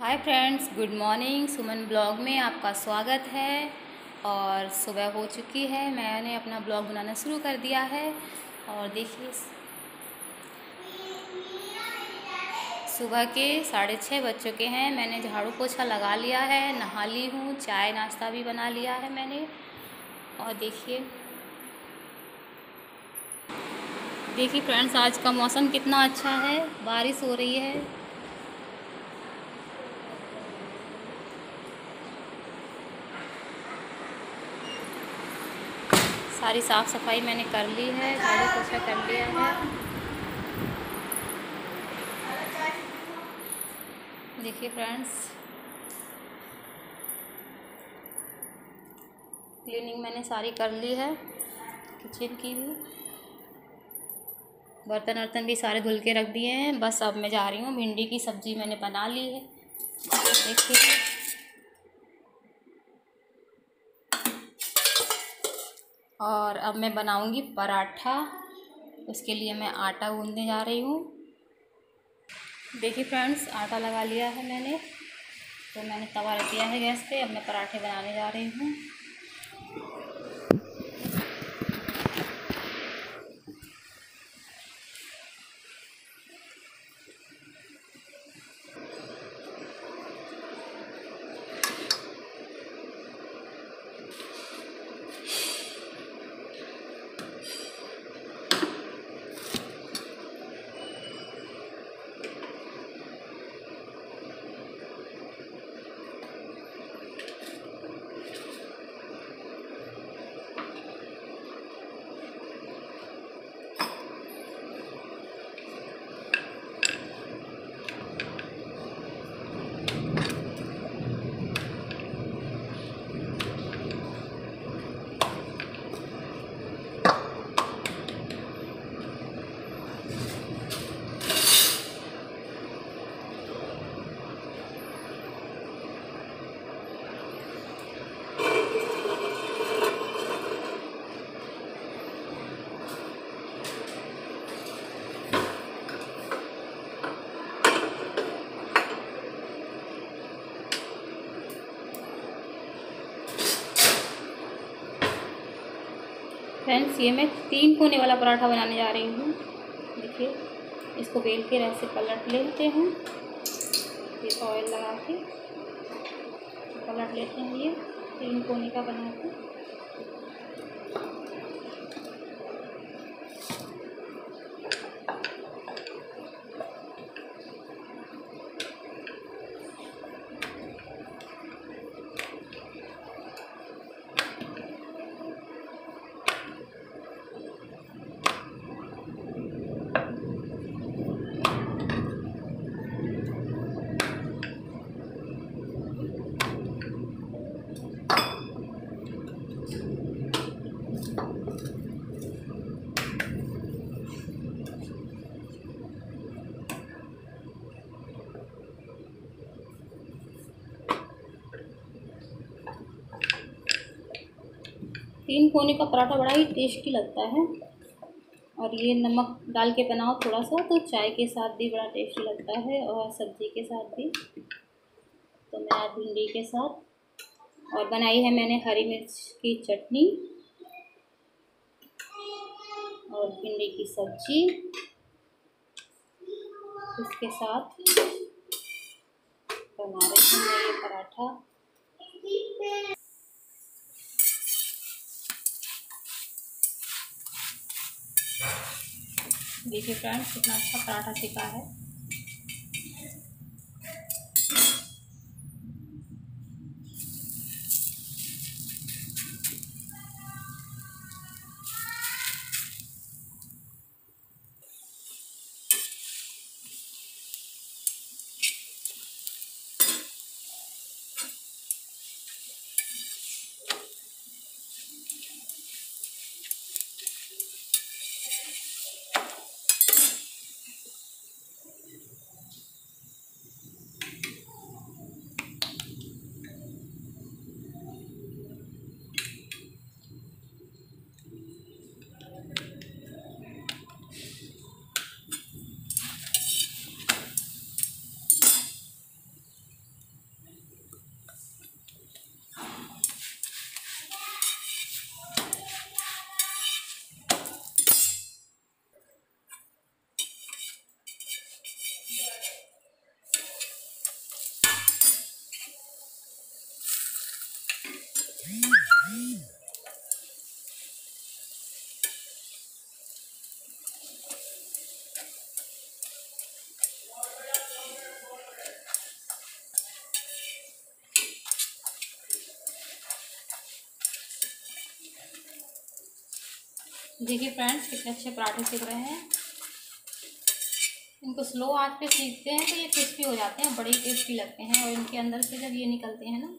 Hi friends good morning Suman blog में आपका स्वागत है और सुबह हो चुकी है। मैंने अपना ब्लॉग बनाना शुरू कर दिया है और देखिए, सुबह के साढ़े छः बज चुके हैं। मैंने झाड़ू पोछा लगा लिया है, नहा ली हूँ, चाय नाश्ता भी बना लिया है मैंने। और देखिए देखिए फ्रेंड्स आज का मौसम कितना अच्छा है। बारिश हो रही है। सारी साफ़ सफ़ाई मैंने कर ली है झाड़ू पोछा कर लिया है। देखिए फ्रेंड्स क्लीनिंग मैंने सारी कर ली है किचन की भी। बर्तन वर्तन भी सारे धुल के रख दिए हैं, बस अब मैं जा रही हूँ, भिंडी की सब्ज़ी मैंने बना ली है। देखिए। और अब मैं बनाऊँगी पराठा। उसके लिए मैं आटा गूंदने जा रही हूँ। देखिए फ्रेंड्स, आटा लगा लिया है मैंने। तो मैंने तवा रख दिया है गैस पे। अब मैं पराठे बनाने जा रही हूँ। फ्रेंड्स, ये मैं तीन कोने वाला पराठा बनाने जा रही हूँ। देखिए, इसको बेल के ऐसे पलट लेते हैं। ये ऑयल लगा के पलट लेते हैं ये तीन कोने का बना के तीन कोने का पराठा बड़ा ही टेस्टी लगता है। और ये नमक डाल के बनाओ थोड़ा सा तो चाय के साथ भी बड़ा टेस्टी लगता है और सब्ज़ी के साथ भी। तो मैं भिंडी के साथ। और बनाई है मैंने हरी मिर्च की चटनी और भिंडी की सब्ज़ी। इसके साथ बना रही हूँ ये पराठा। देखिए फ्रेंड्स कितना अच्छा पराठा सिका है। देखिए फ्रेंड्स कितने अच्छे पराठे सीख रहे हैं। इनको स्लो आँच पे सीखते हैं तो ये क्रिस्पी हो जाते हैं, बड़े टेस्टी लगते हैं और इनके अंदर से जब ये निकलते हैं ना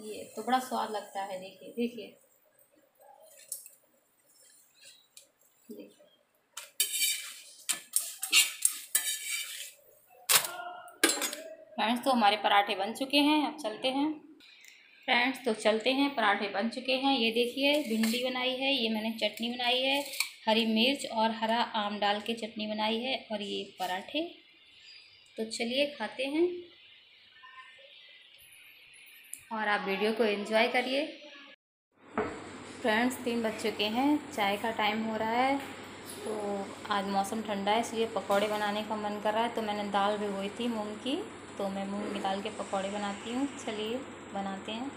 ये तो बड़ा स्वाद लगता है, देखिए देखिए। फ्रेंड्स तो हमारे पराठे बन चुके हैं, अब चलते हैं। फ्रेंड्स तो चलते हैं, पराठे बन चुके हैं। ये देखिए, भिंडी बनाई है, ये मैंने चटनी बनाई है, हरी मिर्च और हरा आम डाल के चटनी बनाई है, और ये पराठे। तो चलिए, खाते हैं। और आप वीडियो को एंजॉय करिए। फ्रेंड्स, तीन बज चुके हैं, चाय का टाइम हो रहा है तो आज मौसम ठंडा है, इसलिए पकौड़े बनाने का मन कर रहा है। तो मैंने दाल भिगोई थी मूंग की तो मैं मूंग निकाल के पकौड़े बनाती हूँ। चलिए, बनाते हैं।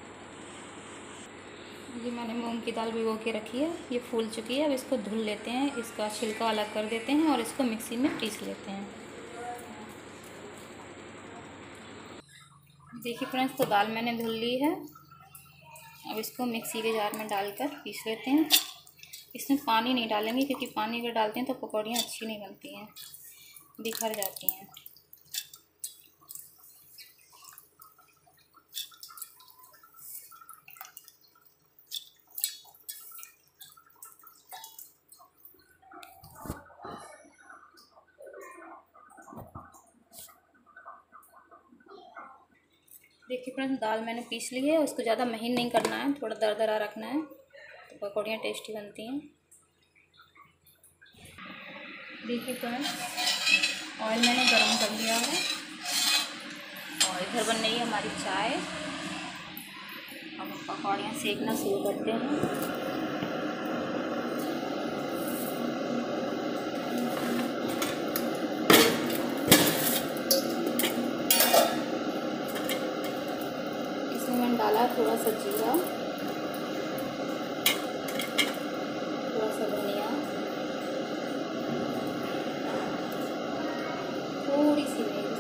ये मैंने मूंग की दाल भिगो के रखी है, ये फूल चुकी है, अब इसको धुल लेते हैं, इसका छिलका अलग कर देते हैं और इसको मिक्सी में पीस लेते हैं। देखिए फ्रेंड्स तो दाल मैंने धुल ली है। अब इसको मिक्सी के जार में डालकर पीस लेते हैं। इसमें पानी नहीं डालेंगे, क्योंकि पानी अगर डालते हैं तो पकौड़ियाँ अच्छी नहीं बनती हैं, बिखर जाती हैं। देखिए फ्रेंड्स, दाल मैंने पीस ली है, उसको ज़्यादा महीन नहीं करना है, थोड़ा दर दरा रखना है तो पकौड़ियाँ टेस्टी बनती हैं। देखिए फ्रेंड्स, ऑयल मैंने गर्म कर लिया है, और इधर बन रही है हमारी चाय। हम पकौड़ियाँ सेकना शुरू करते हैं। डाला थोड़ा सा जीरा थोड़ा सा धनिया थोड़ी सी मिर्च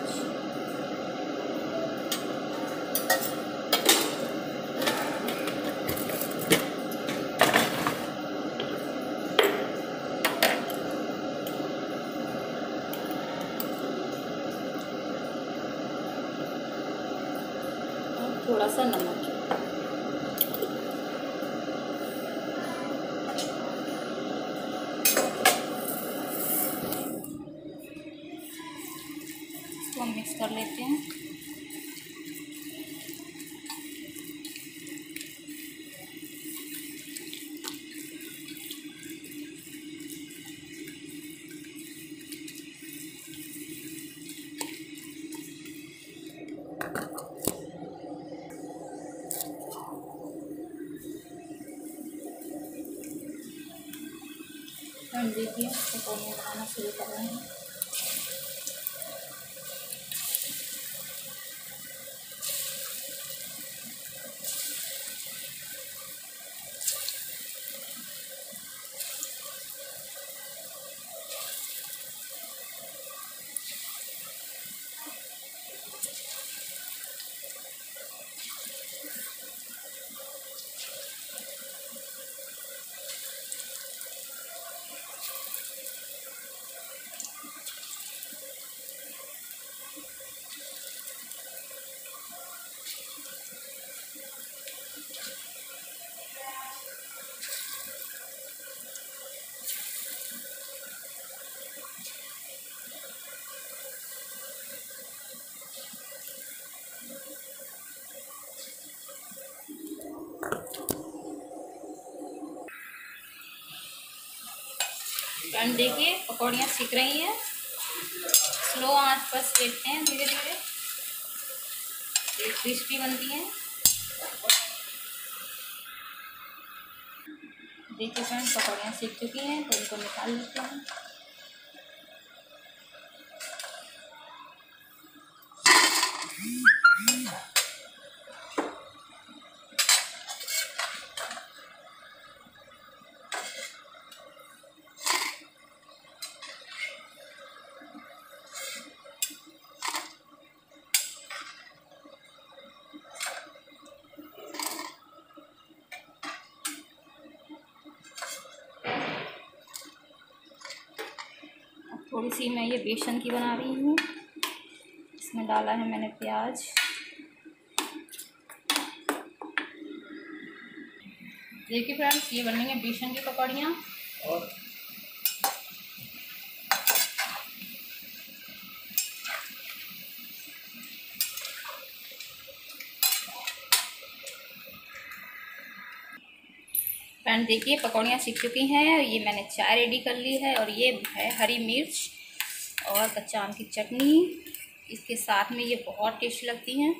थोड़ा सा नमक। देखिए पकौड़ियाँ बनाना शुरू कर रहे हैं फ्रेंड देखिए पकौड़ियाँ सीख रही हैं। स्लो आँच पर सेकते हैं धीरे धीरे क्रिस्पी बनती हैं। देखिए फ्रेंड पकौड़ियाँ सीख चुकी हैं तो इनको निकाल लेते हैं। थोड़ी सी मैं ये बेसन की बना रही हूँ। इसमें डाला है मैंने प्याज। देखिए फ्रेंड्स, ये बनेंगे बेसन की पकौड़ियाँ। फ्रेंड देखिए, पकौड़ियाँ सीख चुकी हैं। ये मैंने चाय रेडी कर ली है और ये है हरी मिर्च और कच्चा आम की चटनी। इसके साथ में ये बहुत टेस्टी लगती हैं।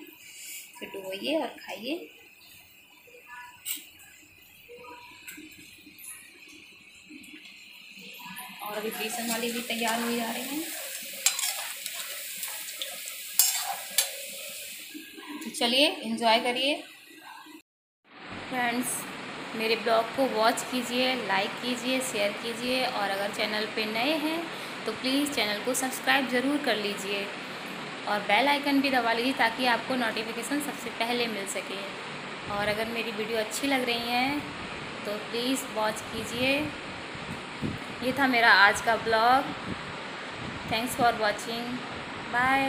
फिर डुबोइए और खाइए। और अभी बेसन वाले भी तैयार हो जा रहे हैं। तो चलिए इन्जॉय करिए। फ्रेंड्स मेरे ब्लॉग को वॉच कीजिए लाइक कीजिए शेयर कीजिए और अगर चैनल पे नए हैं तो प्लीज़ चैनल को सब्सक्राइब ज़रूर कर लीजिए और बेल आइकन भी दबा लीजिए ताकि आपको नोटिफिकेशन सबसे पहले मिल सके। और अगर मेरी वीडियो अच्छी लग रही हैं तो प्लीज़ वॉच कीजिए। ये था मेरा आज का blog. Thanks for watching bye